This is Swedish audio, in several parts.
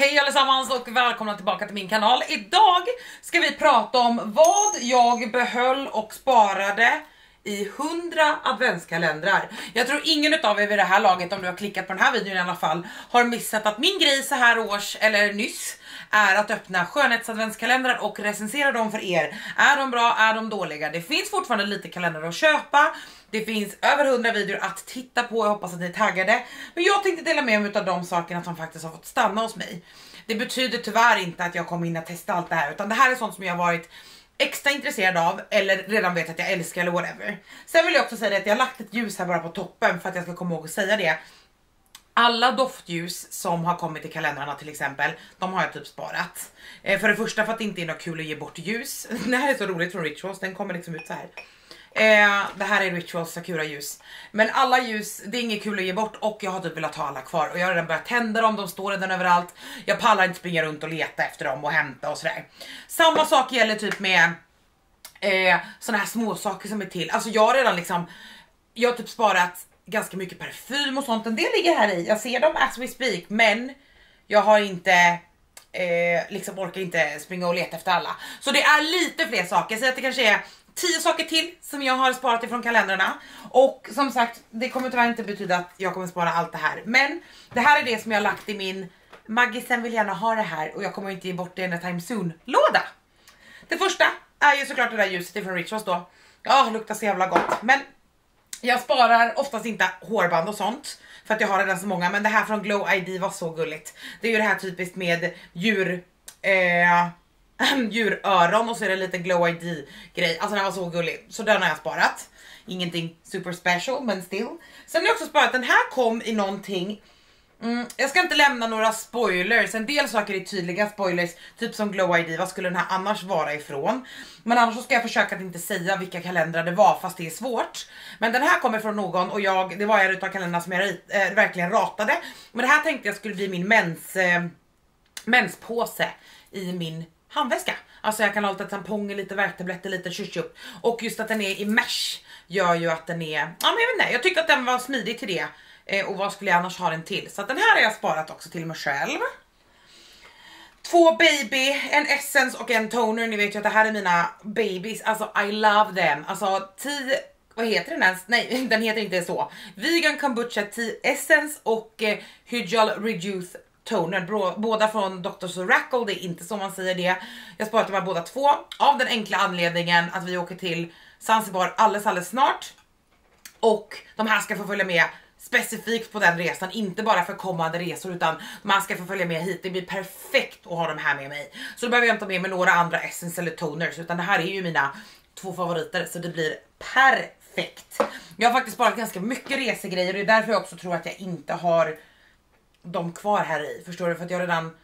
Hej allesammans och välkomna tillbaka till min kanal. Idag ska vi prata om vad jag behöll och sparade i 100 adventskalendrar. Jag tror ingen av er vid det här laget, om du har klickat på den här videon i alla fall, har missat att min grej så här års, eller nyss, är att öppna skönhetsadventskalendrar och recensera dem för er. Är de bra? Är de dåliga? Det finns fortfarande lite kalendrar att köpa. Det finns över 100 videor att titta på, jag hoppas att ni är taggade. Men jag tänkte dela med mig av de sakerna som faktiskt har fått stanna hos mig. Det betyder tyvärr inte att jag kommer hinna testa allt det här utan det här är sånt som jag varit extra intresserad av eller redan vet att jag älskar eller whatever. Sen vill jag också säga att jag har lagt ett ljus här bara på toppen för att jag ska komma ihåg att säga det. Alla doftljus som har kommit i kalendrarna till exempel, de har jag typ sparat. Eh, för det första för att det inte är något kul att ge bort ljus. det här är så roligt från Rituals, den kommer liksom ut så här. Eh, det här är Rituals Sakura ljus. Men alla ljus, det är inget kul att ge bort och jag har typ velat ha alla kvar. Och jag har redan börjat tända dem, de står redan överallt. Jag pallar inte springa runt och leta efter dem och hämta och sådär. Samma sak gäller typ med eh, såna här små saker som är till. Alltså jag har redan liksom, jag har typ sparat ganska mycket parfym och sånt. En del ligger här i, jag ser dem as we speak. Men jag har inte eh, liksom orkar inte springa och leta efter alla. Så det är lite fler saker, så att det kanske är 10 saker till som jag har sparat ifrån kalendrarna. Och som sagt, det kommer tyvärr inte betyda att jag kommer spara allt det här. Men det här är det som jag har lagt i min Maggisen vill gärna ha det här och jag kommer inte ge bort det anytime soon låda. Det första är ju såklart det där ljuset ifrån Rituals då. Ja, luktar så jävla gott. Men jag sparar oftast inte hårband och sånt för att jag har redan så många. Men det här från Glow ID var så gulligt. Det är ju det här typiskt med djur... Eh, djuröron och så är det lite glow ID grej. Alltså den var så gullig. Så den har jag sparat. Ingenting super special men still. Sen har jag också sparat, den här kom i någonting Mm, jag ska inte lämna några spoilers, en del saker är tydliga spoilers, typ som Glow ID, vad skulle den här annars vara ifrån? Men annars så ska jag försöka att inte säga vilka kalendrar det var fast det är svårt. Men den här kommer från någon och jag, det var en utav kalendrarna som jag äh, verkligen ratade. Men det här tänkte jag skulle bli min mens, äh, menspåse i min handväska. Alltså jag kan ha lite tamponger, lite värktabletter, lite tjup Och just att den är i mesh gör ju att den är, ja men jag vet inte, jag tyckte att den var smidig till det. Eh, och vad skulle jag annars ha den till? Så att den här har jag sparat också till mig själv. Två baby, en essence och en toner. Ni vet ju att det här är mina babies, alltså I love them. Alltså 10, vad heter den ens? Nej, den heter inte så. Vegan kombucha tea essence och eh, Hydral reduce toner, båda från Dr. Soracle, det är inte så man säger det. Jag sparat de här båda två av den enkla anledningen att vi åker till Zanzibar alldeles alldeles snart. Och de här ska få följa med specifikt på den resan, inte bara för kommande resor utan man ska få följa med hit. Det blir perfekt att ha de här med mig. Så då behöver jag inte ha med mig några andra essence eller toners utan det här är ju mina två favoriter så det blir perfekt. Jag har faktiskt sparat ganska mycket resegrejer och det är därför jag också tror att jag inte har dem kvar här i. Förstår du? För att jag redan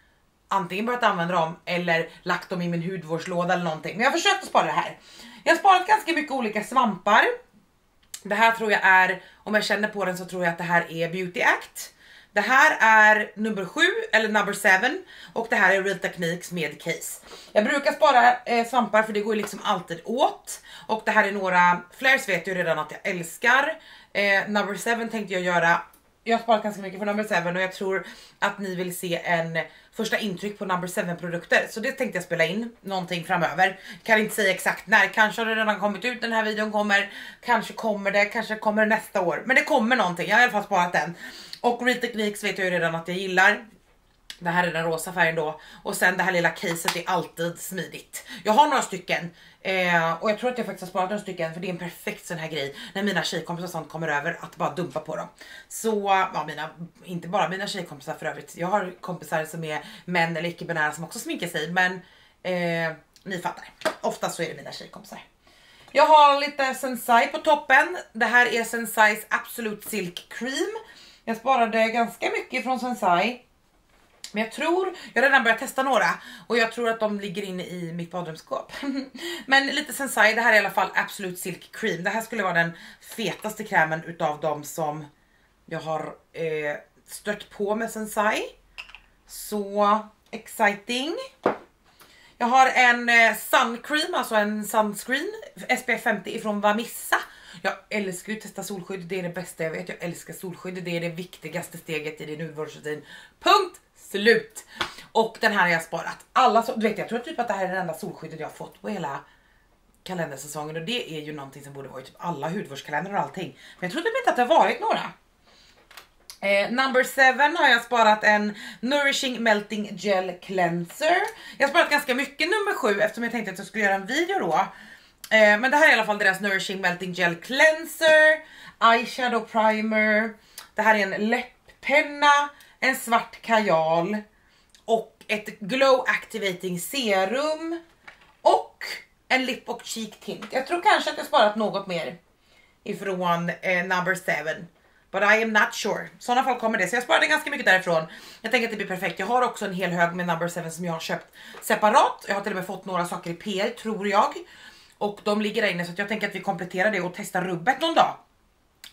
antingen börjat använda dem eller lagt dem i min hudvårdslåda eller någonting. Men jag har försökt att spara det här. Jag har sparat ganska mycket olika svampar. Det här tror jag är, om jag känner på den så tror jag att det här är Beauty Act. Det här är nummer 7 eller number 7 och det här är Real Techniques med case. Jag brukar spara eh, svampar för det går ju liksom alltid åt och det här är några, flares vet ju redan att jag älskar. Eh, number 7 tänkte jag göra jag har sparat ganska mycket för number 7 och jag tror att ni vill se en första intryck på number 7 produkter så det tänkte jag spela in någonting framöver. Kan inte säga exakt när, kanske har det redan kommit ut den här videon kommer, kanske kommer det, kanske kommer det nästa år, men det kommer någonting. Jag har i alla fall sparat den. Och Real Techniques vet jag ju redan att jag gillar. Det här är den rosa färgen då och sen det här lilla caset är alltid smidigt. Jag har några stycken Eh, och jag tror att jag faktiskt har sparat några stycken för det är en perfekt sån här grej när mina tjejkompisar sånt kommer över att bara dumpa på dem. Så, ja mina, inte bara mina tjejkompisar för övrigt. Jag har kompisar som är män eller icke-binära som också sminkar sig men eh, ni fattar. Oftast så är det mina tjejkompisar. Jag har lite Sensai på toppen. Det här är Sensais Absolute Silk Cream. Jag sparade ganska mycket från Sensai men jag tror, jag har redan börjat testa några och jag tror att de ligger inne i mitt badrumsskåp. Men lite Sensai, det här är i alla fall absolut Silk Cream. Det här skulle vara den fetaste krämen utav dem som jag har eh, stött på med Sensai. Så exciting. Jag har en eh, sun cream, alltså en sunscreen, SPF 50 ifrån Vamissa. Jag älskar ju att testa solskydd, det är det bästa jag vet. Jag älskar solskydd, det är det viktigaste steget i din hudvårdsrutin. Punkt slut. Och den här har jag sparat. Alla så, du vet jag tror typ att det här är det enda solskyddet jag har fått på hela kalendersäsongen och det är ju någonting som borde vara i typ alla hudvårdskalendrar och allting. Men jag trodde typ inte att det har varit några. Eh, number 7 har jag sparat en Nourishing Melting Gel Cleanser. Jag har sparat ganska mycket nummer 7 eftersom jag tänkte att jag skulle göra en video då. Eh, men det här är i alla fall deras Nourishing Melting Gel Cleanser, Eyeshadow Primer, det här är en läpppenna, en svart kajal och ett Glow Activating Serum och en lip och cheek tint. Jag tror kanske att jag sparat något mer ifrån eh, number 7. But I am not sure. I sådana fall kommer det. Så jag sparade ganska mycket därifrån. Jag tänker att det blir perfekt. Jag har också en hel hög med number 7 som jag har köpt separat. Jag har till och med fått några saker i PR tror jag. Och de ligger där inne så jag tänker att vi kompletterar det och testar rubbet någon dag.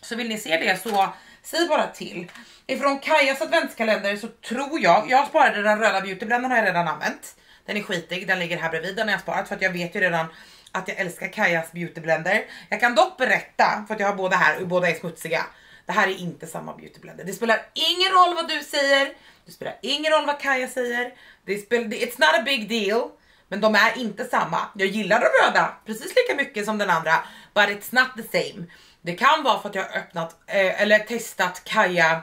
Så vill ni se det så säg bara till. Ifrån Kajas adventskalender så tror jag, jag sparade den röda beautyblendern har jag redan använt. Den är skitig, den ligger här bredvid, den har jag sparat för att jag vet ju redan att jag älskar Kajas beautyblender. Jag kan dock berätta, för att jag har båda här och båda är smutsiga. Det här är inte samma beautyblender. Det spelar ingen roll vad du säger, det spelar ingen roll vad Kaja säger. Det spelar, it's not a big deal. Men de är inte samma. Jag gillar de röda precis lika mycket som den andra, but it's not the same. Det kan vara för att jag har öppnat eh, eller testat Kaja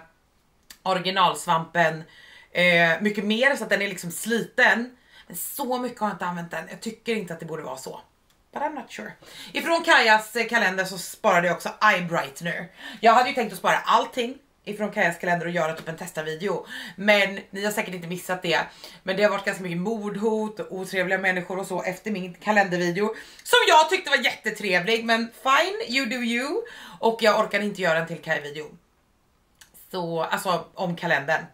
originalsvampen eh, mycket mer så att den är liksom sliten. Men så mycket har jag inte använt den. Jag tycker inte att det borde vara så. But I'm not sure. Ifrån Kajas kalender så sparade jag också eye brightener. Jag hade ju tänkt att spara allting ifrån Kajas kalender och göra typ en testavideo. Men ni har säkert inte missat det. Men det har varit ganska mycket mordhot och otrevliga människor och så efter min kalendervideo. Som jag tyckte var jättetrevlig men fine, you do you. Och jag orkar inte göra en till Kaj-video. Så, alltså om kalendern.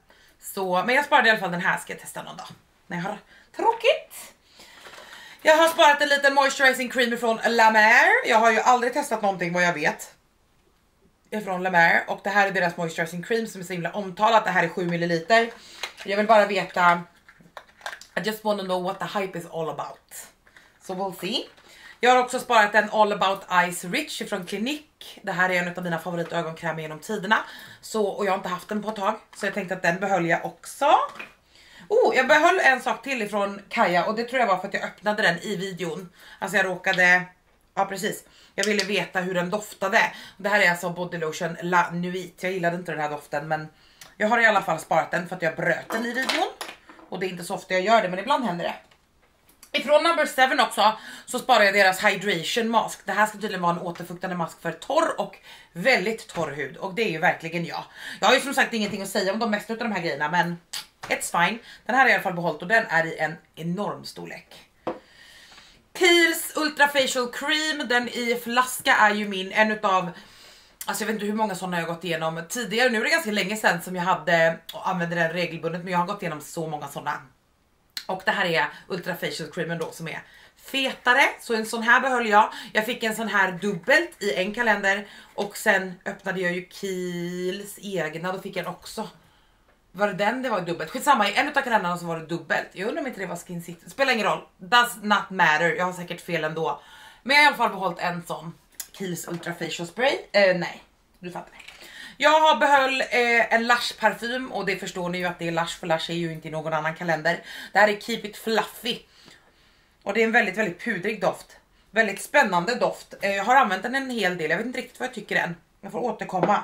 Så, men jag sparade i alla fall den här ska jag testa någon dag. När jag har tråkigt. Jag har sparat en liten moisturizing cream från La Mer. Jag har ju aldrig testat någonting vad jag vet. Ifrån La Mer och det här är deras moisturizing cream som är så himla omtalat. Det här är 7 ml. Jag vill bara veta. I just wanna know what the hype is all about. So we'll see. Jag har också sparat en All about Eyes Rich från Clinique. Det här är en av mina favoritögonkrämer genom tiderna. Så, och jag har inte haft den på ett tag. Så jag tänkte att den behöll jag också. Oh, jag behöll en sak till ifrån Kaja och det tror jag var för att jag öppnade den i videon. Alltså jag råkade, ja precis. Jag ville veta hur den doftade. Det här är alltså body lotion La Nuit. Jag gillade inte den här doften men jag har i alla fall sparat den för att jag bröt den i videon. Och det är inte så ofta jag gör det men ibland händer det. Ifrån number 7 också så sparar jag deras hydration mask. Det här ska tydligen vara en återfuktande mask för torr och väldigt torr hud och det är ju verkligen jag. Jag har ju som sagt ingenting att säga om de mesta av de här grejerna men it's fine. Den här är i alla fall behållit och den är i en enorm storlek. Kiehl's Ultra Facial Cream, den i flaska är ju min, en utav Alltså jag vet inte hur många sådana jag har gått igenom tidigare, nu är det ganska länge sedan som jag hade och använde den regelbundet men jag har gått igenom så många sådana. Och det här är Ultra Facial Creamen då som är fetare, så en sån här behöll jag. Jag fick en sån här dubbelt i en kalender och sen öppnade jag ju Kiehl's egna, då fick jag en också. Var det den det var dubbelt? Skitsamma, i en av kalendrarna så var det dubbelt. Jag undrar om inte det var Skin City. Spelar ingen roll, does not matter. Jag har säkert fel ändå. Men jag har i alla fall behållit en sån Kiehl's Ultra Facial Spray. Eh, nej, du fattar. Jag har behöll eh, en Lush parfym och det förstår ni ju att det är Lush för Lush är ju inte i någon annan kalender. Det här är Keep It Fluffy. Och det är en väldigt, väldigt pudrig doft. Väldigt spännande doft. Eh, jag har använt den en hel del, jag vet inte riktigt vad jag tycker än. Jag får återkomma.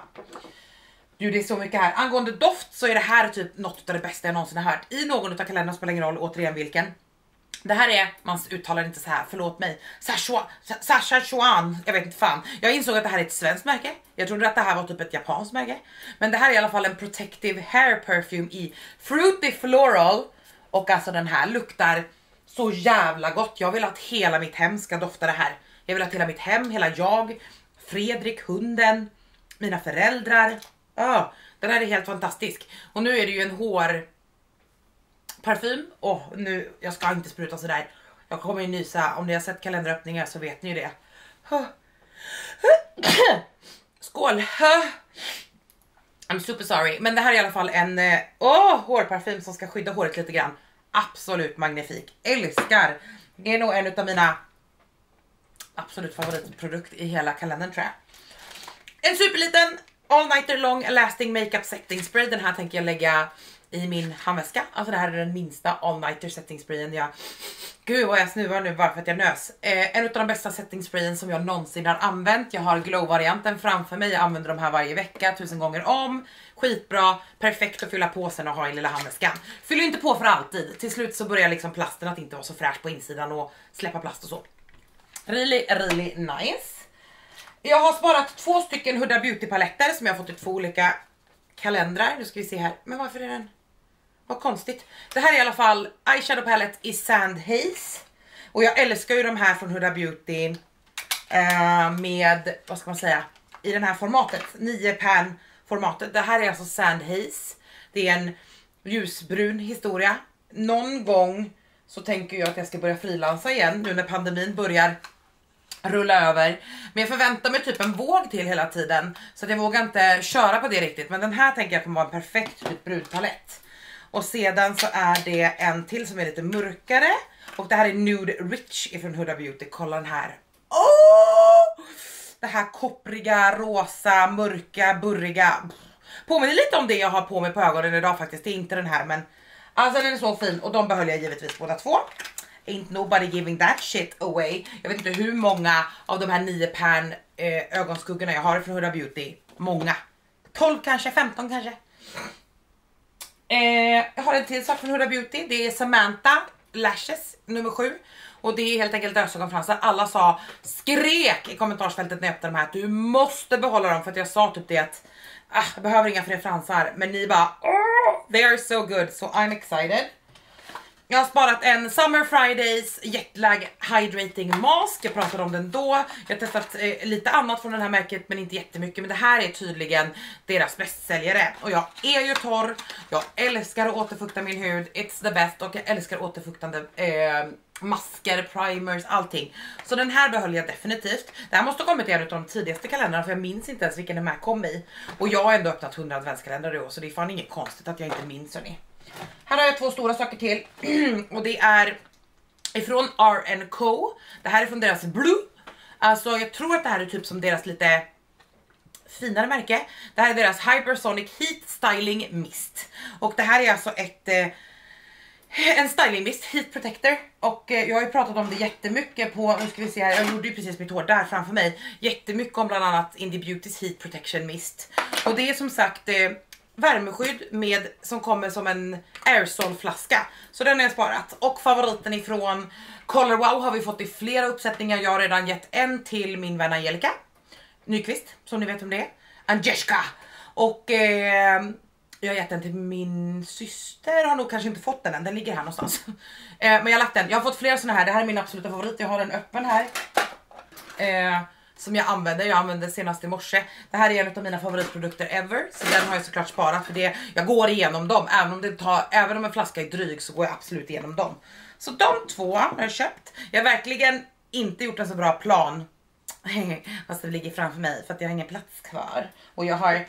Du det är så mycket här. Angående doft så är det här typ något av det bästa jag någonsin har hört. I någon av kalendrarna spelar ingen roll återigen vilken. Det här är, man uttalar inte så här, förlåt mig, Sasha Chuan, jag vet inte fan. Jag insåg att det här är ett svenskt märke. Jag trodde att det här var typ ett japanskt märke. Men det här är i alla fall en protective hair perfume i Fruity Floral. Och alltså den här luktar så jävla gott. Jag vill att hela mitt hem ska dofta det här. Jag vill att hela mitt hem, hela jag, Fredrik, hunden, mina föräldrar. Ah, den här är helt fantastisk. Och nu är det ju en hårparfym. Åh Och nu, jag ska inte spruta sådär. Jag kommer ju nysa, om ni har sett kalenderöppningar så vet ni ju det. Skål! I'm super sorry, men det här är i alla fall en oh, hårparfym som ska skydda håret lite grann. Absolut magnifik, älskar. Det är nog en av mina absolut favoritprodukt i hela kalendern tror jag. En superliten all nighter long lasting makeup setting spray. Den här tänker jag lägga i min handväska. Alltså det här är den minsta all-nighter setting sprayen jag... Gud vad jag snuvar nu bara för att jag nös. Eh, en av de bästa setting sprayen som jag någonsin har använt. Jag har glow-varianten framför mig. Jag använder de här varje vecka, tusen gånger om. Skitbra, perfekt att fylla på sen och ha i lilla handväskan. Fyller inte på för alltid. Till slut så börjar liksom plasten att inte vara så fräsch på insidan och släppa plast och så. Really, really nice. Jag har sparat två stycken Huda Beauty paletter som jag har fått i två olika kalendrar. Nu ska vi se här. Men varför är den? Vad konstigt. Det här är i alla fall eyeshadow palette i Sand Haze. Och jag älskar ju de här från Huda Beauty eh, med, vad ska man säga, i den här formatet. 9 pan formatet. Det här är alltså Sand Haze. Det är en ljusbrun historia. Någon gång så tänker jag att jag ska börja frilansa igen nu när pandemin börjar rulla över. Men jag förväntar mig typ en våg till hela tiden så att jag vågar inte köra på det riktigt. Men den här tänker jag kommer vara en perfekt typ brudpalett. Och sedan så är det en till som är lite mörkare och det här är Nude Rich ifrån Huda Beauty. Kolla den här. Oh! Det här koppriga, rosa, mörka, burriga. Påminner lite om det jag har på mig på ögonen idag faktiskt. Det är inte den här men alltså den är så fin och de behöll jag givetvis båda två. Ain't nobody giving that shit away. Jag vet inte hur många av de här 9 pan eh, ögonskuggorna jag har från Huda Beauty. Många. 12 kanske, 15 kanske. Eh, jag har en till sak från Huda Beauty. Det är Samantha Lashes nummer 7. Och det är helt enkelt lösögonfransar. Alla sa, skrek i kommentarsfältet när jag öppnade de här att du måste behålla dem för att jag sa typ det att ah, jag behöver inga fler fransar. Men ni bara, oh, they are so good so I'm excited. Jag har sparat en Summer Fridays Jetlag Hydrating Mask, jag pratade om den då. Jag har testat eh, lite annat från det här märket men inte jättemycket. Men det här är tydligen deras bästsäljare. Och jag är ju torr, jag älskar att återfukta min hud, it's the best. Och jag älskar återfuktande eh, masker, primers, allting. Så den här behöll jag definitivt. Det här måste ha kommit i en av de tidigaste kalendrarna för jag minns inte ens vilken den här kom i. Och jag har ändå öppnat 100 adventskalendrar i år så det är fan inget konstigt att jag inte minns hörni. Här har jag två stora saker till och det är ifrån R&Co. Det här är från deras Blue. Alltså jag tror att det här är typ som deras lite finare märke. Det här är deras Hypersonic Heat Styling Mist. Och det här är alltså ett eh, en styling mist, heat protector och eh, jag har ju pratat om det jättemycket på, nu ska vi se här, jag gjorde ju precis mitt hår där framför mig, jättemycket om bland annat Indie Beautys heat protection mist och det är som sagt eh, värmeskydd med, som kommer som en aerosolflaska. Så den har jag sparat. Och favoriten ifrån Color Wow har vi fått i flera uppsättningar. Jag har redan gett en till min vän Angelica Nyqvist, som ni vet om det är. Angelica! Och eh, jag har gett den till min syster, har nog kanske inte fått den än, den ligger här någonstans. eh, men jag har lagt den, jag har fått flera såna här, det här är min absoluta favorit, jag har den öppen här. Eh, som jag använder, jag använde senast i morse. Det här är en av mina favoritprodukter ever, så den har jag såklart sparat för det. Jag går igenom dem, även om, det tar, även om en flaska är dryg så går jag absolut igenom dem. Så de två har jag köpt. Jag har verkligen inte gjort en så bra plan Fast det ligger framför mig för att jag har ingen plats kvar. Och jag har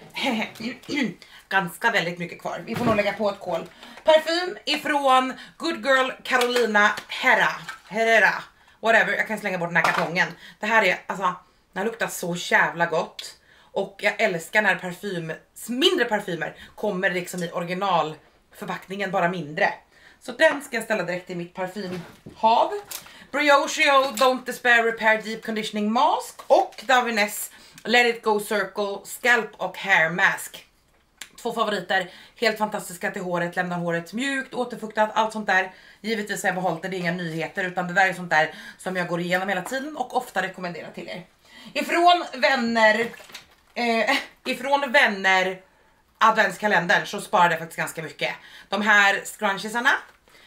ganska väldigt mycket kvar. Vi får nog lägga på ett kol. Parfym ifrån Good Girl Carolina Herrera. Herrera. Whatever, jag kan slänga bort den här kartongen. Det här är alltså den här luktar så jävla gott. Och jag älskar när parfym, mindre parfymer kommer liksom i originalförpackningen bara mindre. Så den ska jag ställa direkt i mitt parfymhav. Briochio Don't Despair Repair Deep Conditioning Mask och Davines Let It Go Circle Scalp och Hair Mask. Två favoriter, helt fantastiska till håret, lämnar håret mjukt, återfuktat, allt sånt där. Givetvis har jag behållit det, det är inga nyheter utan det där är sånt där som jag går igenom hela tiden och ofta rekommenderar till er. Ifrån vänner, eh, ifrån vänner adventskalendern så sparade jag faktiskt ganska mycket. De här scrunchiesarna,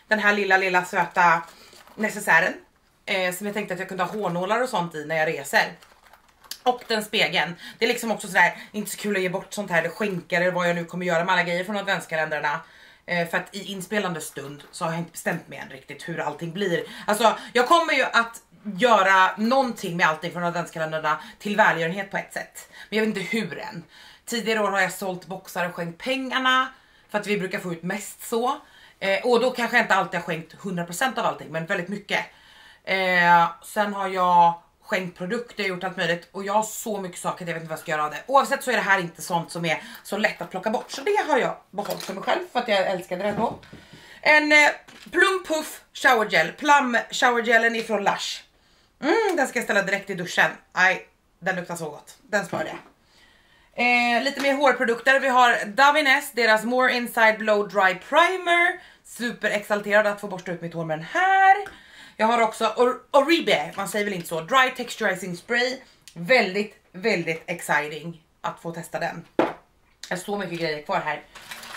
den här lilla lilla söta necessären eh, som jag tänkte att jag kunde ha hårnålar och sånt i när jag reser. Och den spegeln. Det är liksom också sådär, inte så kul att ge bort sånt här, eller skänka eller vad jag nu kommer göra med alla grejer från adventskalendrarna. Eh, för att i inspelande stund så har jag inte bestämt mig än riktigt hur allting blir. Alltså jag kommer ju att göra någonting med allting från adventskalendrarna till välgörenhet på ett sätt. Men jag vet inte hur än. Tidigare år har jag sålt boxar och skänkt pengarna för att vi brukar få ut mest så. Eh, och då kanske jag inte alltid har skänkt 100% av allting men väldigt mycket. Eh, sen har jag skänkt produkter gjort allt möjligt och jag har så mycket saker att jag vet inte vad jag ska göra av det. Oavsett så är det här inte sånt som är så lätt att plocka bort så det har jag behållit för mig själv för att jag älskade det då. En eh, Plum Puff Shower Gel, Plum Shower Gelen ifrån Lush. Mm, den ska jag ställa direkt i duschen. Nej, den luktar så gott. Den sparar jag. Eh, lite mer hårprodukter. Vi har Davines, deras More Inside Blow Dry Primer. Super exalterad att få borsta ut mitt hår med den här. Jag har också Or Oribe, man säger väl inte så, Dry Texturizing Spray. Väldigt, väldigt exciting att få testa den. Jag har så mycket grejer kvar här.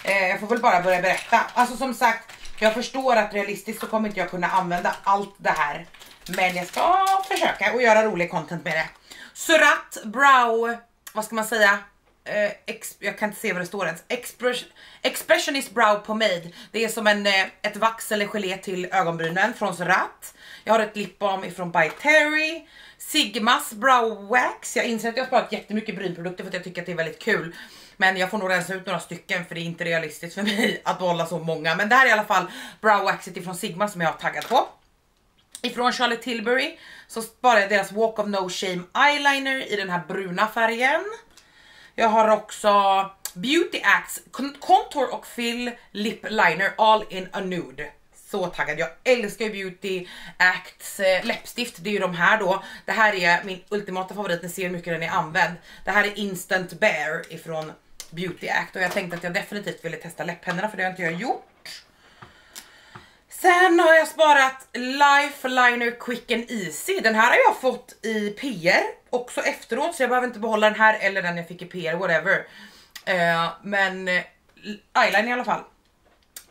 Eh, jag får väl bara börja berätta. Alltså som sagt, jag förstår att realistiskt så kommer inte jag kunna använda allt det här. Men jag ska försöka och göra rolig content med det. Surat Brow, vad ska man säga? Eh, ex, jag kan inte se vad det står ens. Express, expressionist Brow Pomade. Det är som en, eh, ett vax eller gelé till ögonbrynen från Surat. Jag har ett lipbalm ifrån By Terry. Sigmas Brow Wax. Jag inser att jag har sparat jättemycket brynprodukter för att jag tycker att det är väldigt kul. Men jag får nog rensa ut några stycken för det är inte realistiskt för mig att behålla så många. Men det här är i alla fall Brow Waxet ifrån Sigma som jag har taggat på. Ifrån Charlotte Tilbury så sparar jag deras Walk of No Shame eyeliner i den här bruna färgen. Jag har också Beauty Acts Contour och Fill Lip Liner All in a Nude. Så taggad, jag älskar ju Beauty Acts eh, läppstift, det är ju de här då. Det här är min ultimata favorit, ni ser hur mycket den är använd. Det här är Instant Bear ifrån Beauty Act och jag tänkte att jag definitivt ville testa läpppennorna för det har inte jag gjort. Sen har jag sparat Life Liner Quick and Easy. Den här har jag fått i PR också efteråt så jag behöver inte behålla den här eller den jag fick i PR, whatever. Uh, men eh, eyeliner i alla fall.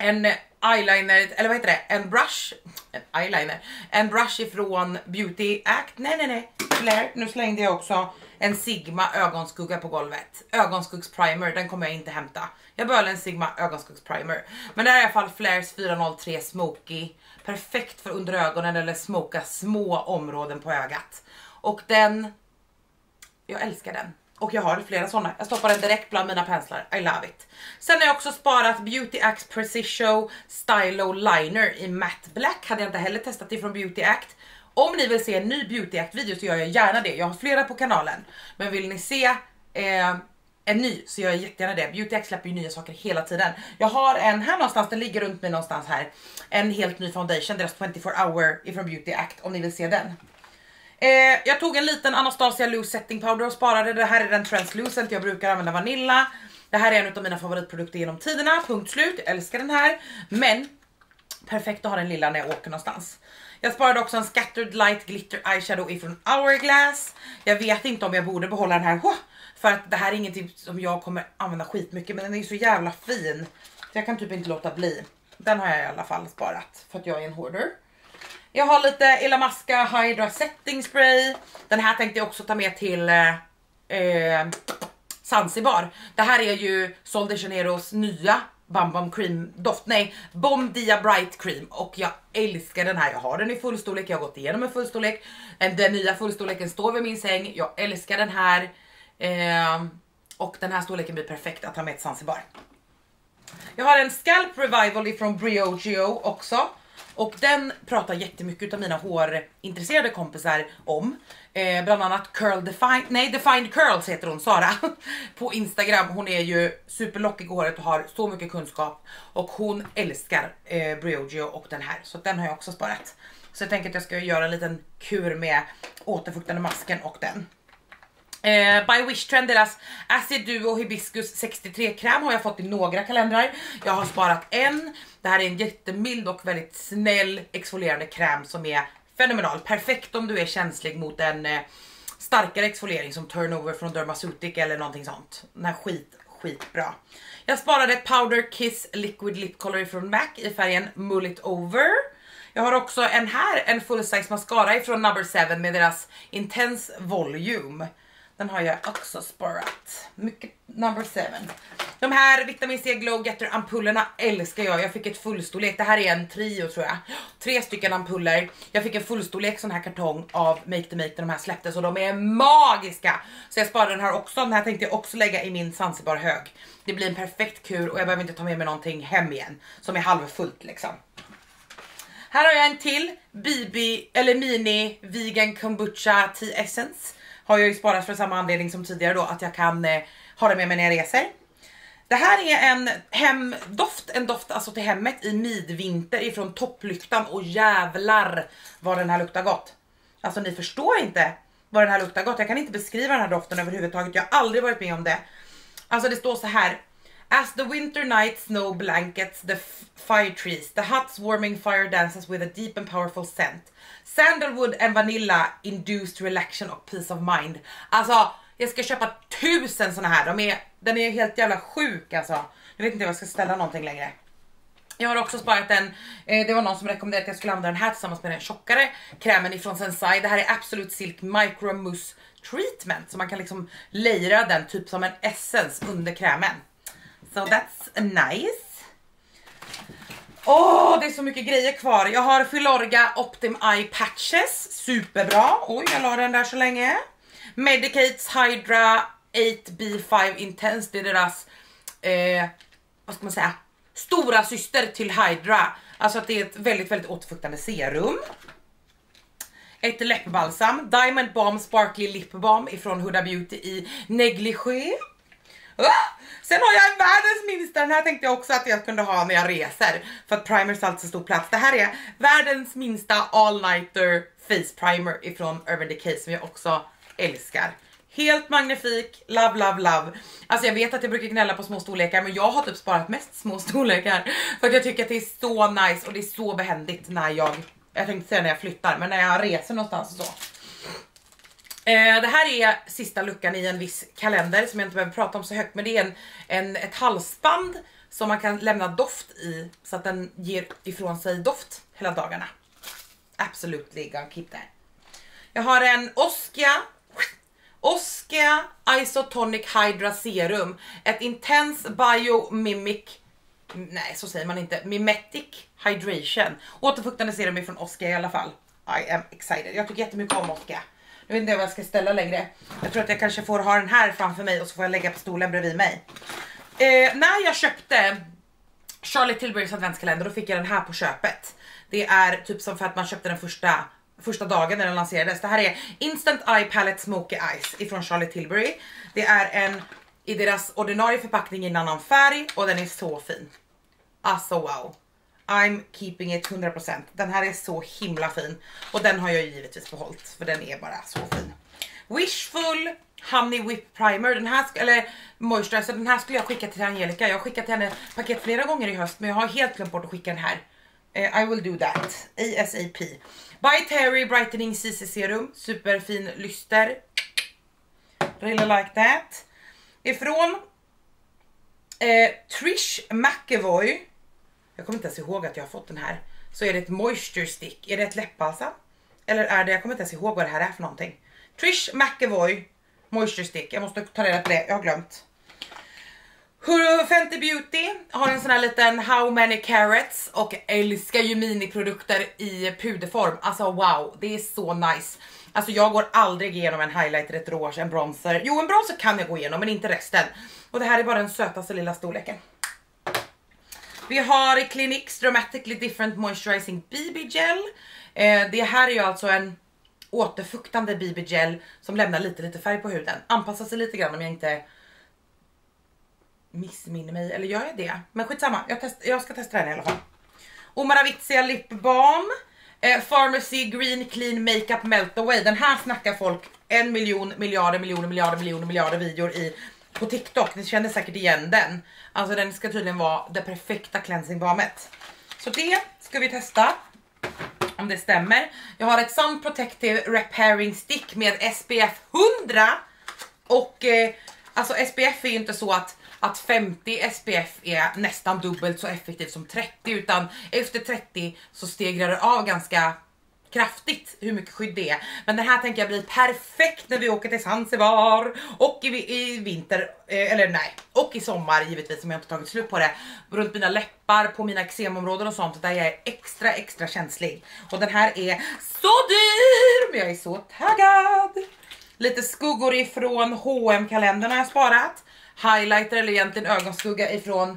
En eyeliner, eller vad heter det? En brush, en eyeliner, en brush ifrån Beauty Act, nej nej nej, Flair. Nu slängde jag också en Sigma ögonskugga på golvet. Ögonskuggsprimer, den kommer jag inte hämta. Jag behöll en Sigma ögonskuggsprimer. Men det här är i alla fall Flairs 403 Smoky. Perfekt för under ögonen eller smoka små områden på ögat. Och den, jag älskar den. Och jag har flera sådana. Jag stoppar den direkt bland mina penslar. I love it. Sen har jag också sparat Beauty Act Precision Stylo Liner i Matte Black. Hade jag inte heller testat ifrån Beauty Act. Om ni vill se en ny Beauty Act video så gör jag gärna det. Jag har flera på kanalen. Men vill ni se eh, en ny så gör jag jättegärna det. Beauty Act släpper ju nya saker hela tiden. Jag har en här någonstans, den ligger runt mig någonstans här. En helt ny foundation, deras 24 hour ifrån Beauty Act om ni vill se den. Eh, jag tog en liten Anastasia Loose setting powder och sparade. Det här är den translucent, jag brukar använda vanilla. Det här är en av mina favoritprodukter genom tiderna, punkt slut. Jag älskar den här. Men perfekt att ha den lilla när jag åker någonstans. Jag sparade också en Scattered Light Glitter Eyeshadow ifrån Hourglass. Jag vet inte om jag borde behålla den här. För att det här är ingenting som jag kommer använda skitmycket men den är så jävla fin. Så jag kan typ inte låta bli. Den har jag i alla fall sparat för att jag är en hoarder. Jag har lite Illamasqua Hydra Setting Spray. Den här tänkte jag också ta med till eh, eh, Zanzibar. Det här är ju Sol de Janeiros nya Bam Bam Cream doft, nej Bomb Dia Bright Cream. Och jag älskar den här, jag har den i fullstorlek, jag har gått igenom en fullstorlek, den nya fullstorleken står vid min säng, jag älskar den här. Eh, och den här storleken blir perfekt att ha med till Zanzibar. Jag har en Scalp Revival ifrån Briogeo också och den pratar jättemycket av mina hårintresserade kompisar om. Eh, bland annat Curl Defined, nej Defined Curls heter hon, Sara, på Instagram. Hon är ju superlockig i håret och har så mycket kunskap och hon älskar eh, Briogeo och den här så den har jag också sparat. Så jag tänker att jag ska göra en liten kur med återfuktande masken och den. Eh, by Wish Trend, deras Acid Duo Hibiscus 63 kräm har jag fått i några kalendrar. Jag har sparat en. Det här är en jättemild och väldigt snäll exfolierande kräm som är fenomenal. Perfekt om du är känslig mot en eh, starkare exfoliering som Turnover från Dermasutic eller någonting sånt. Den här skit, skitbra. Jag sparade Powder Kiss Liquid Lip Color från MAC i färgen Mullet Over. Jag har också en här, en full size mascara ifrån Number 7 med deras Intense Volume. Den har jag också sparat. Mycket number seven. De här vitamin C Glow Getter ampullerna älskar jag. Jag fick ett fullstorlek. Det här är en trio tror jag. Tre stycken ampuller. Jag fick en fullstorlek sån här kartong av Make the Make när de här släpptes och de är magiska. Så jag sparade den här också. Den här tänkte jag också lägga i min sansebar hög. Det blir en perfekt kur och jag behöver inte ta med mig någonting hem igen som är halvfullt liksom. Här har jag en till BB eller mini vegan kombucha tea essence. Har jag ju sparat för samma anledning som tidigare då att jag kan eh, ha det med mig när jag reser. Det här är en hemdoft, en doft alltså till hemmet i midvinter ifrån topplyktan och jävlar vad den här luktar gott. Alltså ni förstår inte vad den här luktar gott. Jag kan inte beskriva den här doften överhuvudtaget. Jag har aldrig varit med om det. Alltså det står så här. As the winter night snow blankets the fire trees, the huts warming fire dances with a deep and powerful scent. Sandalwood and vanilla induced relaxation och peace of mind. Alltså jag ska köpa tusen såna här. De är, den är helt jävla sjuk alltså. Jag vet inte om jag ska ställa någonting längre. Jag har också sparat en, eh, det var någon som rekommenderade att jag skulle använda den här tillsammans med den tjockare krämen ifrån Sensai. Det här är absolut Silk Micro Mousse Treatment så man kan liksom lejra den typ som en essence under krämen. So that's nice. Åh, oh, det är så mycket grejer kvar. Jag har Filorga Optim Eye Patches, superbra. Oj, jag la den där så länge. Medicates Hydra 8B5 Intense, det är deras, eh, vad ska man säga, stora syster till Hydra. Alltså att det är ett väldigt, väldigt återfuktande serum. Ett läppbalsam, Diamond Balm Sparkly Lip Balm ifrån Huda Beauty i negligé. Sen har jag en världens minsta, den här tänkte jag också att jag kunde ha när jag reser för att primers alltid så stor plats. Det här är världens minsta all nighter face primer ifrån Urban Decay som jag också älskar. Helt magnifik, love, love, love. Alltså jag vet att jag brukar gnälla på små storlekar men jag har typ sparat mest små storlekar för att jag tycker att det är så nice och det är så behändigt när jag, jag tänkte säga när jag flyttar, men när jag reser någonstans och så. Eh, det här är sista luckan i en viss kalender som jag inte behöver prata om så högt men det är en, en, ett halsband som man kan lämna doft i så att den ger ifrån sig doft hela dagarna. Absolutely gonna keep that. Jag har en Oskia Oskia Isotonic Hydra Serum. Ett Intense Biomimic Nej, så säger man inte. Mimetic Hydration. Återfuktande serum ifrån från Oskia i alla fall. I am excited. Jag tycker jättemycket om Oskia. Jag vet inte vad jag ska ställa längre. Jag tror att jag kanske får ha den här framför mig och så får jag lägga på stolen bredvid mig. Eh, när jag köpte Charlotte Tilburys adventskalender då fick jag den här på köpet. Det är typ som för att man köpte den första första dagen när den lanserades. Det här är Instant Eye Palette Smoky Eyes ifrån Charlotte Tilbury. Det är en i deras ordinarie förpackning i en annan färg och den är så fin. Alltså wow. I'm keeping it 100%. Den här är så himla fin och den har jag givetvis behållit för den är bara så fin. Wishful Honey Whip Primer, den här, eller moisturizer, den här skulle jag skicka till Angelica. Jag har skickat till henne paket flera gånger i höst men jag har helt glömt bort att skicka den här. Uh, I will do that, ASAP. By Terry Brightening CC Serum, superfin lyster. Really like that. Ifrån eh, Trish McEvoy, jag kommer inte ens ihåg att jag har fått den här, så är det ett moisture stick. Är det ett läppbalsam? Eller är det, jag kommer inte ens ihåg vad det här är för någonting. Trish McEvoy moisture stick, jag måste ta reda på det, jag har glömt. Fenty Beauty har en sån här liten How many carrots och älskar ju miniprodukter i puderform. Alltså wow, det är så nice. Alltså jag går aldrig igenom en highlighter, ett rouge, en bronzer. Jo en bronzer kan jag gå igenom men inte resten. Och det här är bara den sötaste lilla storleken. Vi har i Cliniques Dramatically Different Moisturizing BB Gel. Eh, det här är ju alltså en återfuktande BB Gel som lämnar lite lite färg på huden. Anpassar sig lite grann om jag inte missminner mig, eller gör jag det? Men skitsamma, jag, test, jag ska testa den i alla fall. Omaravitsia Lip Balm, eh, Pharmacy Green Clean Makeup Melt Away. Den här snackar folk en miljon, miljarder, miljoner, miljarder, miljoner, miljarder videor i på TikTok. Ni känner säkert igen den. Alltså den ska tydligen vara det perfekta cleansing balmet. Så det ska vi testa. Om det stämmer. Jag har ett Sun Protective Repairing Stick med SPF 100. Och eh, alltså SPF är ju inte så att att 50 SPF är nästan dubbelt så effektivt som 30 utan efter 30 så stegrar det av ganska kraftigt hur mycket skydd det är. Men den här tänker jag blir perfekt när vi åker till Zanzibar och i, i vinter, eh, eller nej, och i sommar givetvis om jag inte tagit slut på det. Runt mina läppar, på mina eksemområden och sånt där jag är extra extra känslig. Och den här är så dyr men jag är så taggad! Lite skuggor ifrån hm kalendern har jag sparat highlighter eller egentligen ögonskugga ifrån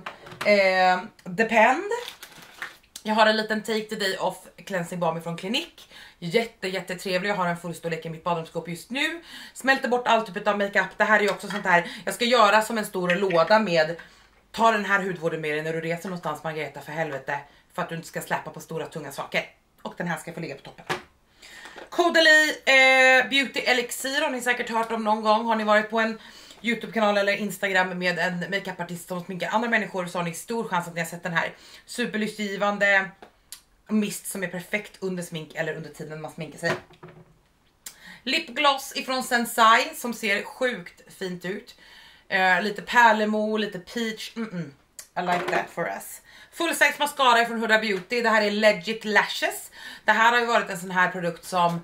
eh, Depend. Jag har en liten Take the Day Off Cleansing Balm från Klinik. Jätte jättetrevlig, jag har en full storlek i mitt badrumsskåp just nu. Smälter bort all typ av makeup. Det här är ju också sånt här, jag ska göra som en stor låda med Ta den här hudvården med dig när du reser någonstans Margareta för helvete. För att du inte ska släppa på stora tunga saker. Och den här ska få ligga på toppen. Caudalie eh, Beauty Elixir har ni säkert hört om någon gång. Har ni varit på en Youtube-kanal eller Instagram med en makeupartist som sminkar andra människor så har ni stor chans att ni har sett den här superlystgivande mist som är perfekt under smink eller under tiden man sminkar sig. Lipgloss ifrån Sensai som ser sjukt fint ut. Uh, lite pärlemo, lite peach. Mm -mm. I like that for us. Full size mascara från Huda Beauty. Det här är Legit Lashes. Det här har ju varit en sån här produkt som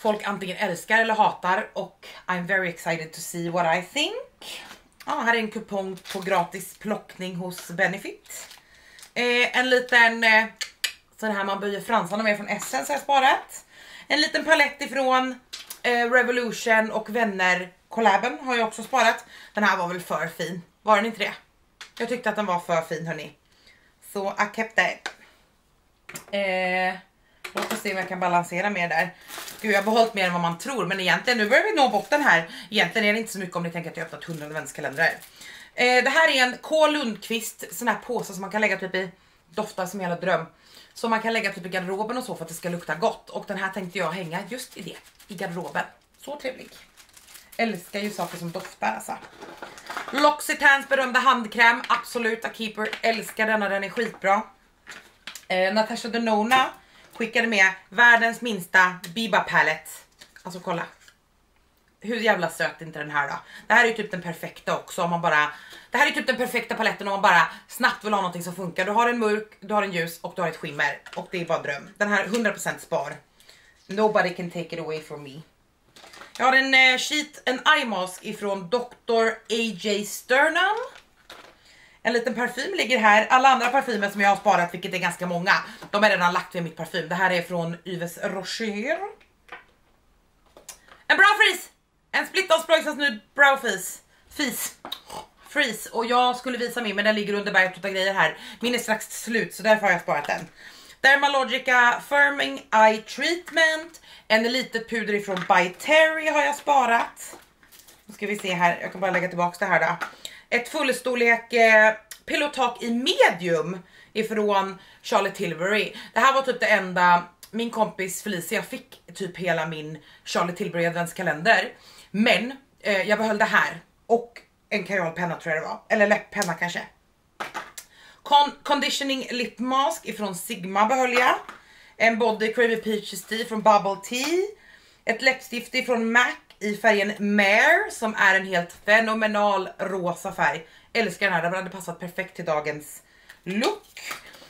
folk antingen älskar eller hatar och I'm very excited to see what I think. Ja, här är en kupong på gratis plockning hos Benefit. Eh, en liten eh, sån här man böjer fransarna med från Essence har jag sparat. En liten palett ifrån eh, Revolution och Vänner collaben har jag också sparat. Den här var väl för fin, var den inte det? Jag tyckte att den var för fin hörni. Så I kept that. Eh, låt oss se om jag kan balansera mer där. Gud jag har behållit mer än vad man tror men egentligen nu börjar vi nå botten här. Egentligen är det inte så mycket om ni tänker att jag öppnat 100 adventskalendrar. Eh, det här är en K Lundqvist sån här påse som man kan lägga typ i doftar som hela dröm. Som man kan lägga typ i garderoben och så för att det ska lukta gott. Och den här tänkte jag hänga just i det, i garderoben. Så trevlig. Älskar ju saker som doftar alltså. L'Occitans berömda handkräm, absolut a keeper. Älskar denna, den är skitbra. Eh, Natasha Denona skickade med världens minsta Biba palette. Alltså kolla. Hur jävla söt är inte den här då? Det här är typ den perfekta också om man bara det här är typ den perfekta paletten om man bara snabbt vill ha någonting som funkar. Du har en mörk, du har en ljus och du har ett skimmer och det är bara dröm. Den här 100% spar. Nobody can take it away from me. Jag har en eh, sheet, en eye mask ifrån Dr. AJ Sternum. En liten parfym ligger här. Alla andra parfymer som jag har sparat, vilket är ganska många, de är redan lagt vid mitt parfym. Det här är från Yves Rocher. En bra fris! En split of Sproixas nu brow fis. Fis. Freeze. Och jag skulle visa min men den ligger under berget och grejer här. Min är strax slut så därför har jag sparat den. Dermalogica Firming Eye Treatment. En litet puder ifrån By Terry har jag sparat. Nu ska vi se här, jag kan bara lägga tillbaka det här då. Ett fullstorlek eh, pillow i medium ifrån Charlotte Tilbury. Det här var typ det enda min kompis Felicia fick typ hela min Charlotte Tilbury adventskalender. Men eh, jag behöll det här och en kajalpenna tror jag det var, eller läpppenna kanske. Con conditioning lip mask ifrån Sigma behöll jag. En body creamy peaches tea från Bubble Tea. Ett läppstift ifrån MAC i färgen Mare som är en helt fenomenal rosa färg. Älskar den här, den hade passat perfekt till dagens look.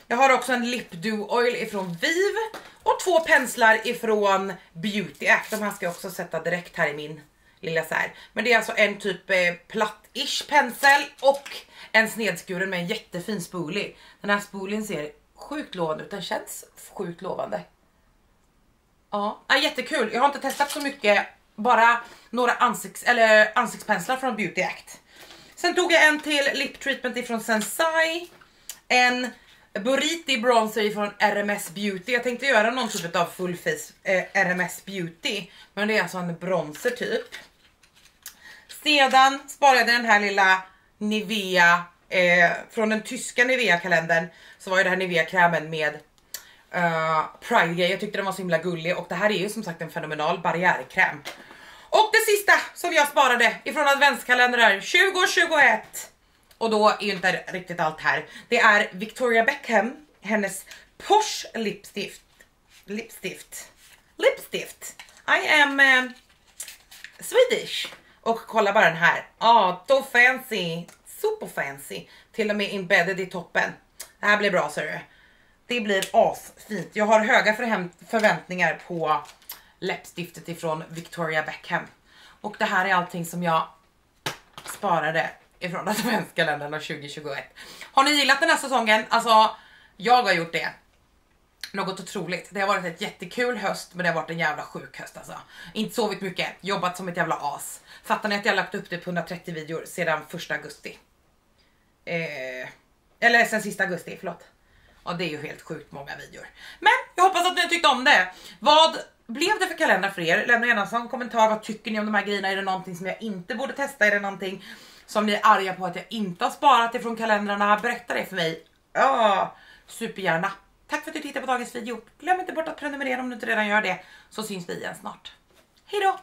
Jag har också en lip dew oil ifrån Viv och två penslar ifrån Beauty Act. De här ska jag också sätta direkt här i min lilla så här. Men det är alltså en typ eh, platt-ish pensel och en snedskuren med en jättefin spoolie. Den här spoolien ser sjukt lovande ut, den känns sjukt lovande. Ja, ja jättekul. Jag har inte testat så mycket, bara några ansikts, eller ansiktspenslar från Beauty Act. Sen tog jag en till lip treatment ifrån Sensai. En Buriti bronzer ifrån RMS Beauty. Jag tänkte göra någon typ av full face eh, RMS Beauty. Men det är alltså en bronzer typ. Sedan sparade jag den här lilla Nivea eh, från den tyska Nivea-kalendern så var ju det här Nivea-krämen med eh, uh, Pride-grej. Jag tyckte den var så himla gullig och det här är ju som sagt en fenomenal barriärkräm. Och det sista som jag sparade ifrån adventskalendrar 2021 och då är ju inte riktigt allt här. Det är Victoria Beckham, hennes Porsche lipstift. Lipstift. Lipstift. I am uh, Swedish. Och kolla bara den här. Ah, so fancy. Super fancy. Till och med embedded i toppen. Det här blir bra ser du. Det blir asfint. Jag har höga förväntningar på läppstiftet ifrån Victoria Beckham. Och det här är allting som jag sparade ifrån adventskalendrarna 2021. Har ni gillat den här säsongen? Alltså, jag har gjort det något otroligt. Det har varit ett jättekul höst men det har varit en jävla sjuk höst alltså. Inte sovit mycket, jobbat som ett jävla as. Fattar ni att jag har lagt upp det på 130 videor sedan första augusti? Eh, eller sen sista augusti, förlåt. Ja det är ju helt sjukt många videor. Men jag hoppas att ni har tyckt om det. Vad blev det för kalendrar för er? Lämna gärna en kommentar, vad tycker ni om de här grejerna? Är det någonting som jag inte borde testa? Är det någonting som ni är arga på att jag inte har sparat ifrån kalendrarna? Berätta det för mig. Ja, supergärna. Tack för att du tittade på dagens video. Glöm inte bort att prenumerera om du inte redan gör det, så syns vi igen snart. Hejdå!